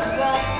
love.